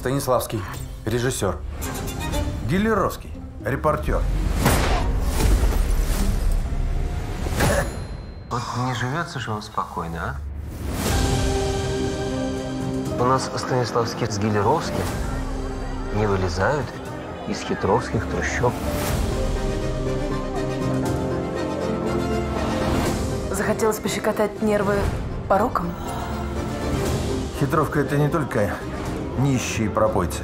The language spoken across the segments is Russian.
Станиславский, режиссер. Гиллеровский, репортер. Вот не живется же он спокойно, а? У нас Станиславский с Гелеровским не вылезают из хитровских трущоб. Захотелось пощекотать нервы пороком? Хитровка – это не только нищие пропойцы.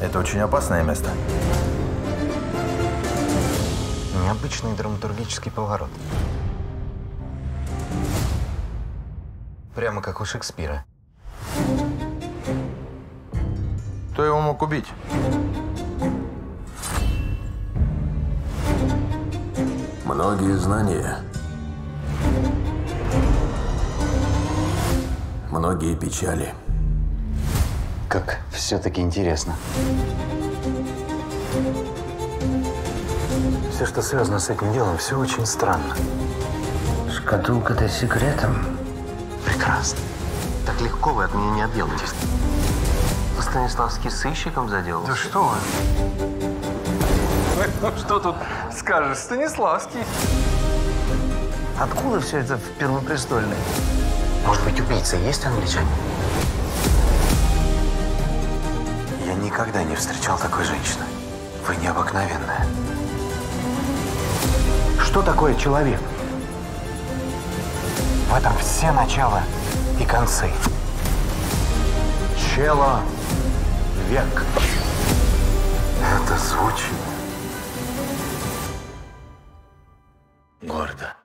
Это очень опасное место. Необычный драматургический поворот. Прямо как у Шекспира. Кто его мог убить? Многие знания. Многие печали. Как все-таки интересно. Все, что связано с этим делом, все очень странно. Шкатулка-то с секретом. Прекрасно. Так легко вы от меня не отделаетесь. Станиславский сыщиком заделался? Да что вы? Что тут скажешь, Станиславский? Откуда все это в Первопрестольной? Может быть, убийца есть англичанин? Никогда не встречал такой женщины. Вы необыкновенная. Что такое человек? В этом все начала и концы. Чело век. Это звучит гордо.